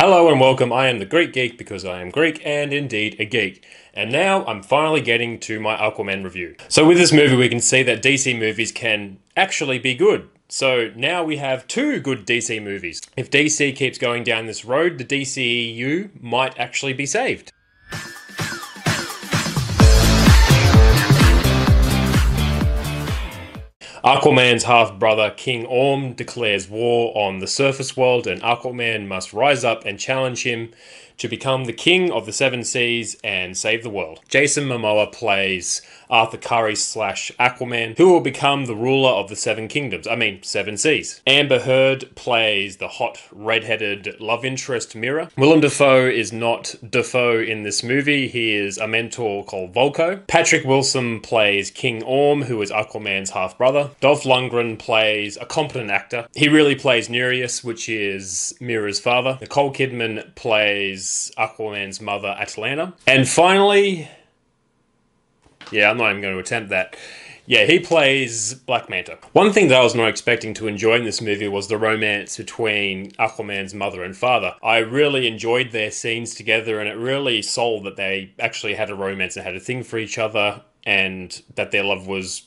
Hello and welcome. I am the Greek Geek because I am Greek and indeed a geek. And now I'm finally getting to my Aquaman review. So, with this movie, we can see that DC movies can actually be good. So, now we have two good DC movies. If DC keeps going down this road, the DCEU might actually be saved. Aquaman's half brother, King Orm, declares war on the surface world, and Aquaman must rise up and challenge him to become the king of the seven seas and save the world. Jason Momoa plays Arthur Curry slash Aquaman, who will become the ruler of the seven kingdoms, I mean, seven seas. Amber Heard plays the hot red-headed love interest Mera. Willem Dafoe is not Dafoe in this movie, he is a mentor called Vulko. Patrick Wilson plays King Orm, who is Aquaman's half brother. Dolph Lundgren plays a competent actor. He really plays Nereus, which is Mera's father. Nicole Kidman plays Aquaman's mother, Atlanna. And finally, yeah, I'm not even going to attempt that. Yeah, he plays Black Manta. One thing that I was not expecting to enjoy in this movie was the romance between Aquaman's mother and father. I really enjoyed their scenes together, and it really sold that they actually had a romance and had a thing for each other, and that their love was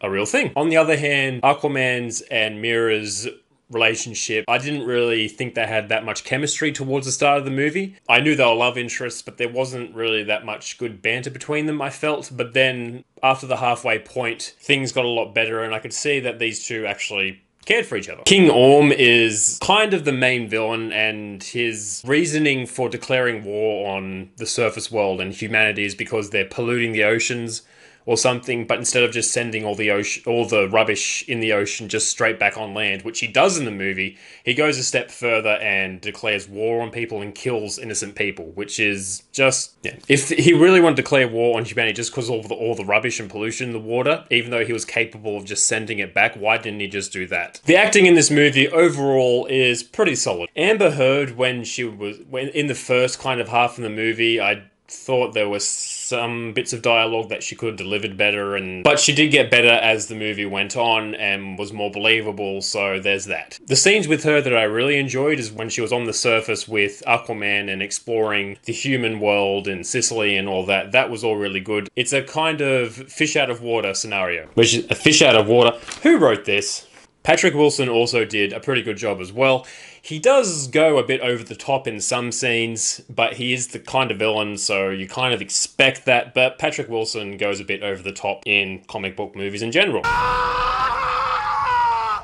a real thing. On the other hand, Aquaman's and Mera's relationship. I didn't really think they had that much chemistry towards the start of the movie. I knew they were love interests, but there wasn't really that much good banter between them, I felt. But then after the halfway point, things got a lot better, and I could see that these two actually cared for each other. King Orm is kind of the main villain, and his reasoning for declaring war on the surface world and humanity is because they're polluting the oceans or something, but instead of just sending all the ocean, all the rubbish in the ocean just straight back on land, which he does in the movie, he goes a step further and declares war on people and kills innocent people, which is just yeah. If he really wanted to declare war on humanity just because all the all the rubbish and pollution in the water, even though he was capable of just sending it back, why didn't he just do that? The acting in this movie overall is pretty solid. Amber Heard, when she was when in the first kind of half of the movie, I thought there was some bits of dialogue that she could have delivered better and but she did get better as the movie went on and was more believable so there's that. The scenes with her that i really enjoyed is when she was on the surface with aquaman and exploring the human world in sicily and all that. That was all really good. It's a kind of fish out of water scenario which is a fish out of water. Who wrote this? Patrick Wilson also did a pretty good job as well. He does go a bit over the top in some scenes, but he is the kind of villain, so you kind of expect that. But Patrick Wilson goes a bit over the top in comic book movies in general.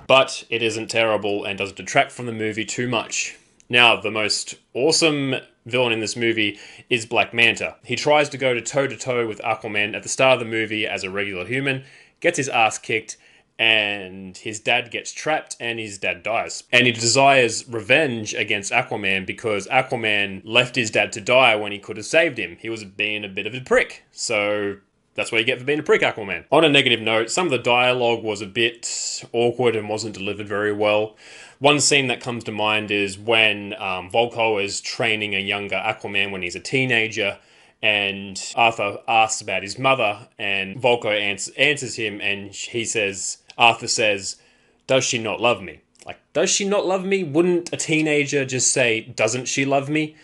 But it isn't terrible and doesn't detract from the movie too much. Now, the most awesome villain in this movie is Black Manta. He tries to go to toe to toe with Aquaman at the start of the movie as a regular human, gets his ass kicked, and his dad gets trapped and his dad dies. And he desires revenge against Aquaman because Aquaman left his dad to die when he could have saved him. He was being a bit of a prick. So that's what you get for being a prick, Aquaman. On a negative note, some of the dialogue was a bit awkward and wasn't delivered very well. One scene that comes to mind is when um, Vulko is training a younger Aquaman when he's a teenager and Arthur asks about his mother, and Vulko ans- answers him, and he says, Arthur says, Does she not love me? Like, does she not love me? Wouldn't a teenager just say, Doesn't she love me?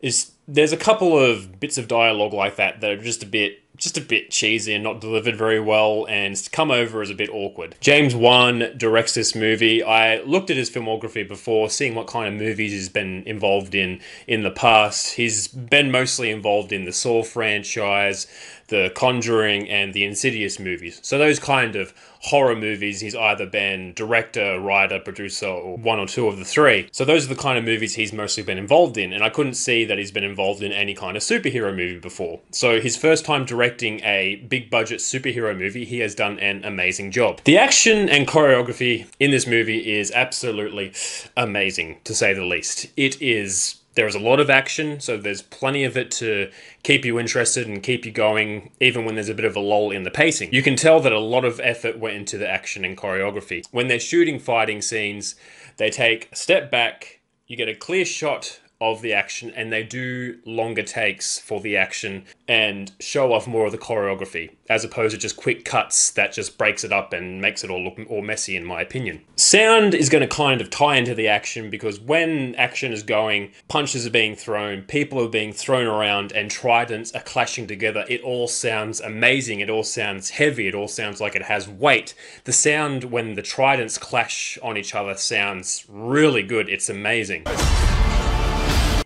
Is there's a couple of bits of dialogue like that that are just a bit just a bit cheesy and not delivered very well and come over as a bit awkward. James Wan directs this movie. I looked at his filmography before, seeing what kind of movies he's been involved in in the past. He's been mostly involved in the Saw franchise, the Conjuring, and the Insidious movies. So those kind of horror movies, he's either been director, writer, producer, or one or two of the three. So those are the kind of movies he's mostly been involved in, and I couldn't see that he's been involved in any kind of superhero movie before. So his first time directing a big budget superhero movie, he has done an amazing job. The action and choreography in this movie is absolutely amazing, to say the least. It is there is a lot of action, so there's plenty of it to keep you interested and keep you going, even when there's a bit of a lull in the pacing. You can tell that a lot of effort went into the action and choreography. When they're shooting fighting scenes, they take a step back, you get a clear shot of the action and they do longer takes for the action and show off more of the choreography as opposed to just quick cuts that just breaks it up and makes it all look all messy in my opinion. Sound is going to kind of tie into the action because when action is going, punches are being thrown, people are being thrown around and tridents are clashing together. It all sounds amazing. It all sounds heavy. It all sounds like it has weight. The sound when the tridents clash on each other sounds really good. It's amazing.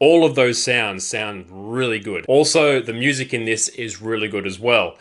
All of those sounds sound really good. Also, the music in this is really good as well.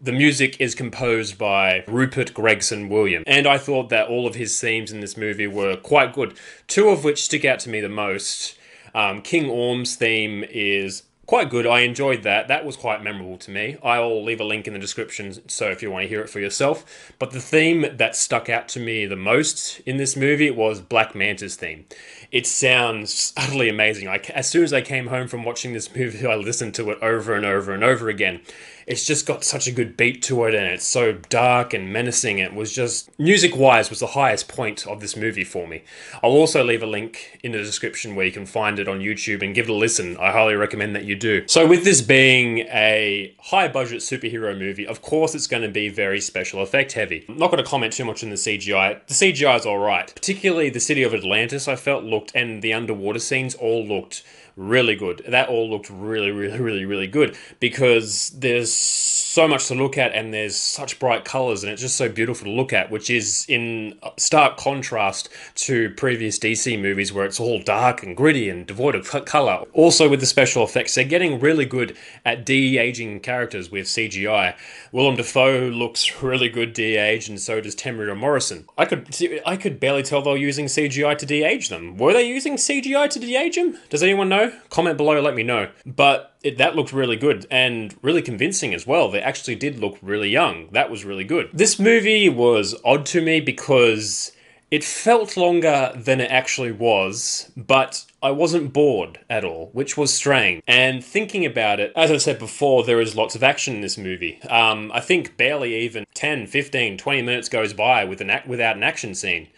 The music is composed by Rupert Gregson Williams, and I thought that all of his themes in this movie were quite good. Two of which stick out to me the most. Um, King Orm's theme is quite good. I enjoyed that. That was quite memorable to me. I'll leave a link in the description so if you want to hear it for yourself. But the theme that stuck out to me the most in this movie was Black Manta's theme. It sounds utterly amazing. I, as soon as I came home from watching this movie, I listened to it over and over and over again it's just got such a good beat to it and it's so dark and menacing. It was just, music wise, was the highest point of this movie for me. I'll also leave a link in the description where you can find it on YouTube and give it a listen. I highly recommend that you do. So, with this being a high budget superhero movie, of course it's going to be very special effect heavy. I'm not going to comment too much on the CGI. The CGI is alright. Particularly the city of Atlantis, I felt looked, and the underwater scenes all looked really good. That all looked really, really, really, really good because there's so much to look at and there's such bright colors and it's just so beautiful to look at, which is in stark contrast to previous DC movies where it's all dark and gritty and devoid of color. Also, with the special effects, they're getting really good at de aging characters with CGI. Willem Dafoe looks really good de aged, and so does Temuera Morrison. I could I could barely tell they were using CGI to de age them. Were they using CGI to de age them? Does anyone know? Comment below, let me know. But it, that looked really good and really convincing as well. They actually did look really young. That was really good. This movie was odd to me because it felt longer than it actually was, but I wasn't bored at all, which was strange. And thinking about it, as I said before, there is lots of action in this movie. Um, I think barely even 10, 15, 20 minutes goes by with an act without an action scene.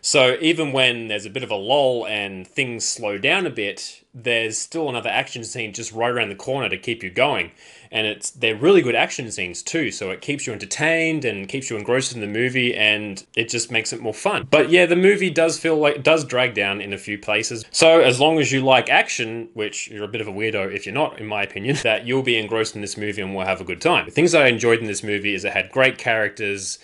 So even when there's a bit of a lull and things slow down a bit, there's still another action scene just right around the corner to keep you going. And it's they're really good action scenes too, so it keeps you entertained and keeps you engrossed in the movie and it just makes it more fun. But yeah, the movie does feel like it does drag down in a few places. So as long as you like action, which you're a bit of a weirdo if you're not, in my opinion, that you'll be engrossed in this movie and will have a good time. The things I enjoyed in this movie is it had great characters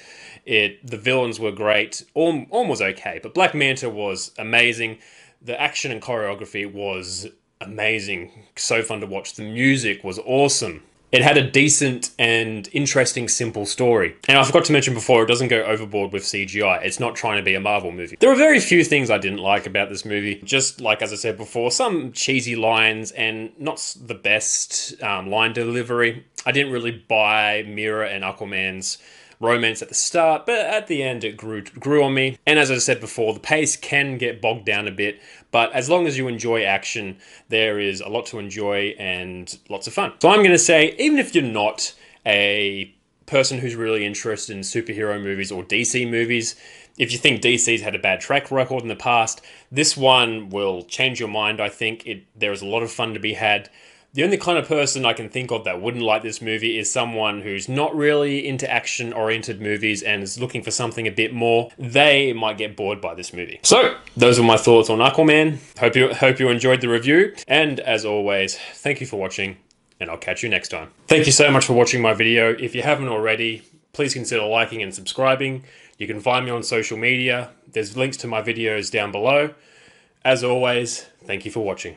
it the villains were great. Orm, was okay, but Black Manta was amazing. The action and choreography was amazing. So fun to watch. The music was awesome. It had a decent and interesting, simple story. And I forgot to mention before, it doesn't go overboard with CGI. It's not trying to be a Marvel movie. There were very few things I didn't like about this movie. Just like, as I said before, some cheesy lines and not the best um, line delivery. I didn't really buy Mera and Aquaman's romance at the start, but at the end it grew grew on me. And as I said before, the pace can get bogged down a bit, but as long as you enjoy action, there is a lot to enjoy and lots of fun. So I'm going to say, even if you're not a person who's really interested in superhero movies or DC movies, if you think DC's had a bad track record in the past, this one will change your mind. I think it there is a lot of fun to be had. The only kind of person I can think of that wouldn't like this movie is someone who's not really into action oriented movies and is looking for something a bit more. They might get bored by this movie. So, those are my thoughts on Aquaman. Hope you hope you enjoyed the review. And as always, thank you for watching, and I'll catch you next time. Thank you so much for watching my video. If you haven't already, please consider liking and subscribing. You can find me on social media. There's links to my videos down below. As always, thank you for watching.